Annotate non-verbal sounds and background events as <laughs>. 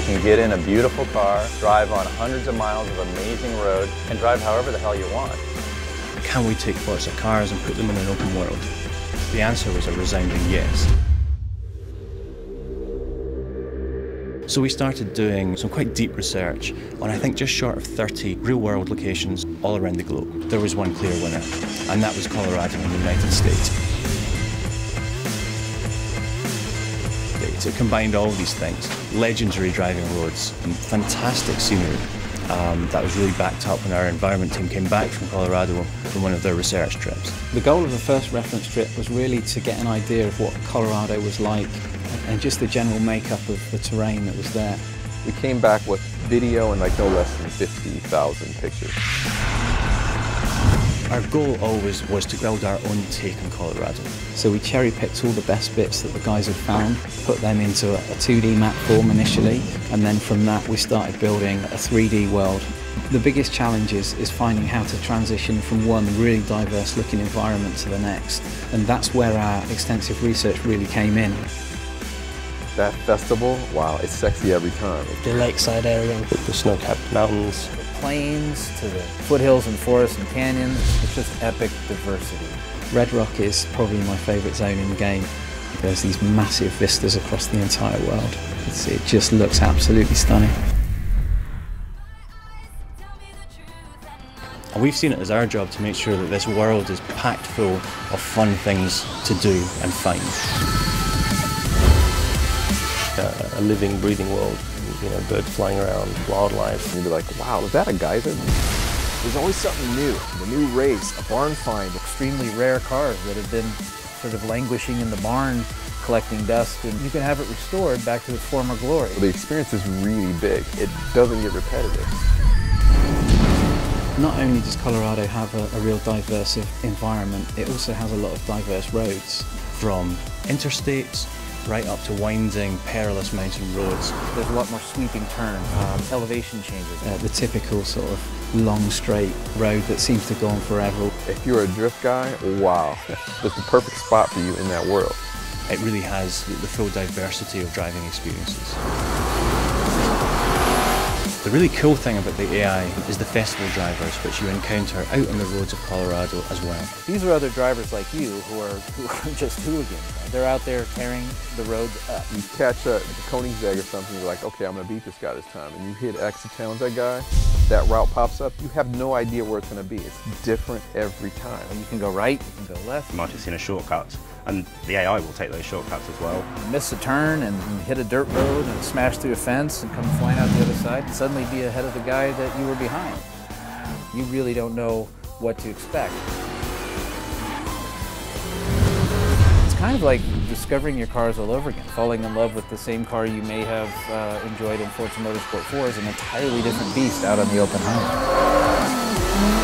can get in a beautiful car, drive on hundreds of miles of amazing road, and drive however the hell you want. Can we take lots of cars and put them in an open world? The answer was a resounding yes. So we started doing some quite deep research on, I think, just short of 30 real world locations all around the globe. There was one clear winner, and that was Colorado in the United States. It combined all these things legendary driving roads and fantastic scenery. Um, that was really backed up when our environment team came back from Colorado from one of their research trips. The goal of the first reference trip was really to get an idea of what Colorado was like and just the general makeup of the terrain that was there. We came back with video and like no less than 50,000 pictures. Our goal always was to build our own take on Colorado. So we cherry picked all the best bits that the guys had found, put them into a 2D map form initially, and then from that we started building a 3D world. The biggest challenge is, is finding how to transition from one really diverse looking environment to the next, and that's where our extensive research really came in. That festival, wow, it's sexy every time. The lakeside area. The snow-capped mountains plains to the foothills and forests and canyons. It's just epic diversity. Red Rock is probably my favourite zone in the game. There's these massive vistas across the entire world. It's, it just looks absolutely stunning. And we've seen it as our job to make sure that this world is packed full of fun things to do and find. A living, breathing world you know, birds flying around, wildlife. And you'd be like, wow, is that a geyser? There's always something new. The new race, a barn find. Extremely rare cars that have been sort of languishing in the barn collecting dust and you can have it restored back to its former glory. The experience is really big. It doesn't get repetitive. Not only does Colorado have a, a real diverse environment, it also has a lot of diverse roads. From interstates right up to winding, perilous mountain roads. There's a lot more sweeping turns, um, elevation changes. Uh, the typical sort of long straight road that seems to go on forever. If you're a drift guy, wow, that's the perfect spot for you in that world. It really has the full diversity of driving experiences. The really cool thing about the AI is the festival drivers which you encounter out on the roads of Colorado as well. These are other drivers like you who are, <laughs> who are just hooligans. They're out there tearing the roads up. You catch a, a Koenigsegg or something, you're like, okay, I'm going to beat this guy this time. And you hit X to challenge that guy, that route pops up, you have no idea where it's going to be. It's different every time. You can go right, you can go left. You might have seen a shortcut and the AI will take those shortcuts as well. Miss a turn and hit a dirt road and smash through a fence and come flying out the other side and suddenly be ahead of the guy that you were behind. You really don't know what to expect. It's kind of like discovering your cars all over again. Falling in love with the same car you may have uh, enjoyed in Forza Motorsport 4 is an entirely different beast out on the open highway.